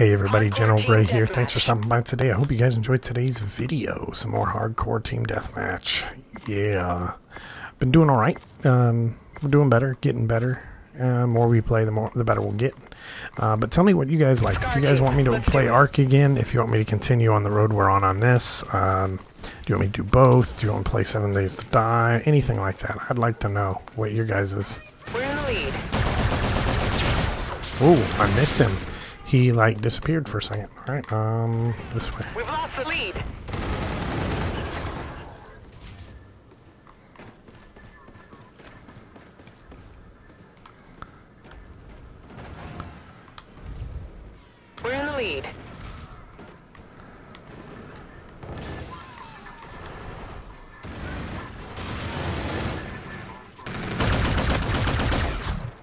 Hey everybody, General Gray here. Thanks for stopping by today. I hope you guys enjoyed today's video. Some more hardcore team deathmatch. Yeah, been doing all right. Um, we're doing better, getting better. Uh, more we play, the more the better we'll get. Uh, but tell me what you guys like. If you guys want me to play Ark again, if you want me to continue on the road we're on on this, um, do you want me to do both? Do you want to play Seven Days to Die? Anything like that? I'd like to know what your guys is. We're in the lead. Oh, I missed him. He like disappeared for a second. All right, um, this way. We've lost the lead. We're in the lead.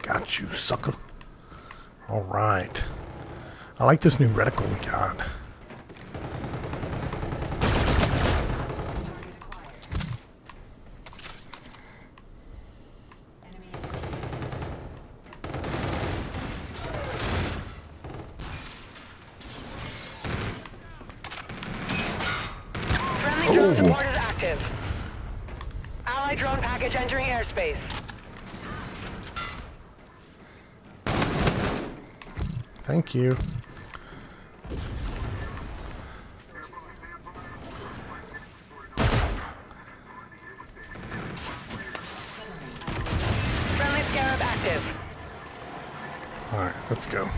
Got you, sucker. All right. I like this new reticle we got. Friendly drone let's go.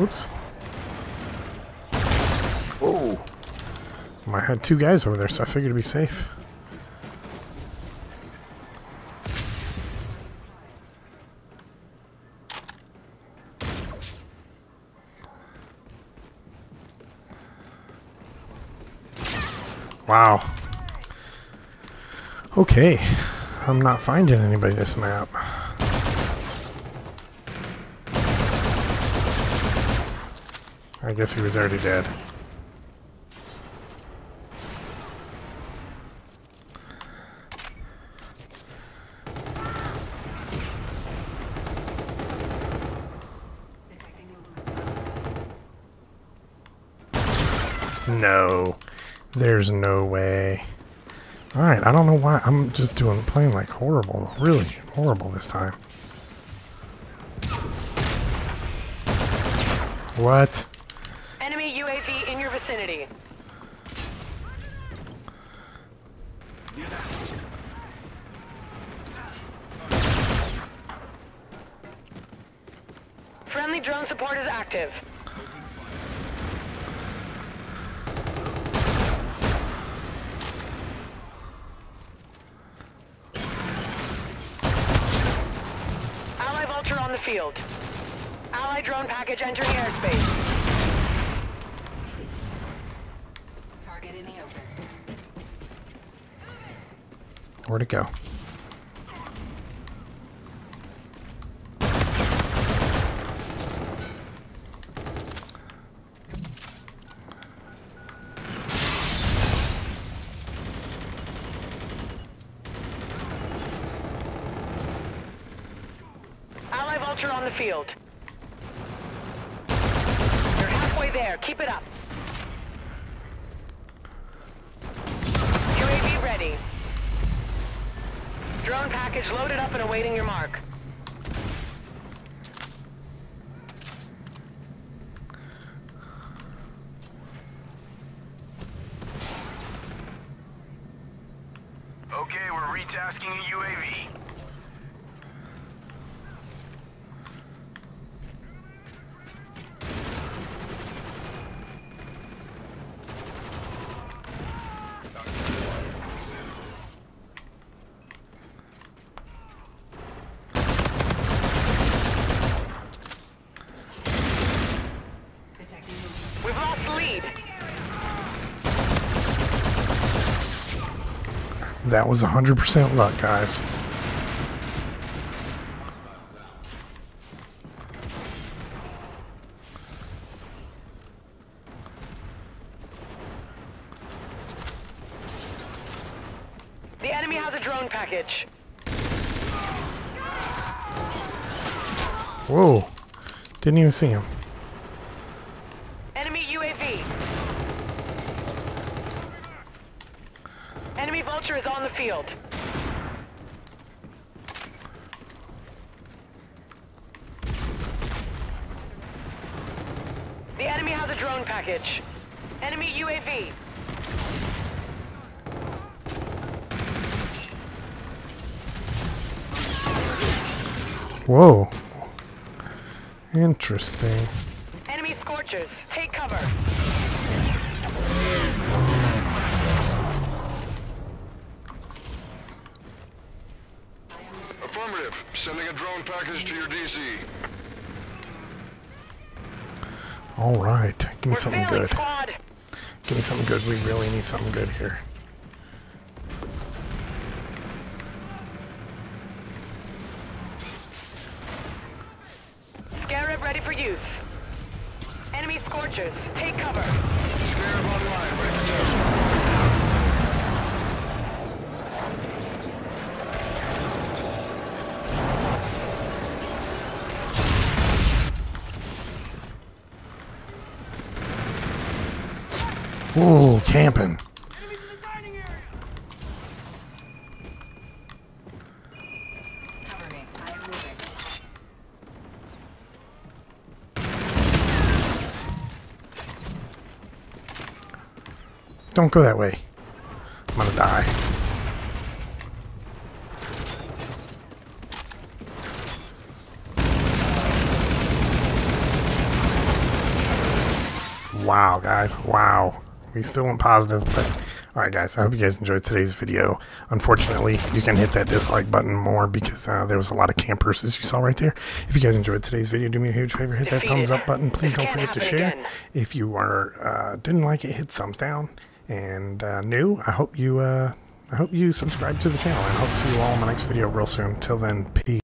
Oops. Whoa. I had two guys over there, so I figured it'd be safe. Wow. Okay. I'm not finding anybody this map. I guess he was already dead. No. There's no way. Alright, I don't know why. I'm just doing playing like horrible. Really horrible this time. What? UAV in your vicinity. Friendly drone support is active. Ally Vulture on the field. Ally drone package entering airspace. Target in the open. Where'd it go? Ally Vulture on the field. You're halfway there. Keep it up. UAV ready. Drone package loaded up and awaiting your mark. Okay, we're retasking a UAV. We've lost the lead. That was 100% luck, guys. The enemy has a drone package. Whoa. Didn't even see him. vulture is on the field. The enemy has a drone package. Enemy UAV. Whoa. Interesting. Enemy scorchers. Take cover. Affirmative. Sending a drone package to your DC. All right. Give me We're something failing, good. squad. Give me something good. We really need something good here. Scarab ready for use. Enemy scorchers. Take cover. Ooh, camping. Don't go that way. I'm gonna die. Wow, guys. Wow. We still went positive, but alright, guys. I hope you guys enjoyed today's video. Unfortunately, you can hit that dislike button more because uh, there was a lot of campers, as you saw right there. If you guys enjoyed today's video, do me a huge favor, hit that thumbs up button. Please This don't forget to share. again. If you are uh, didn't like it, hit thumbs down. And uh, new, I hope you uh, I hope you subscribe to the channel. And I hope to see you all in my next video real soon. Till then, peace.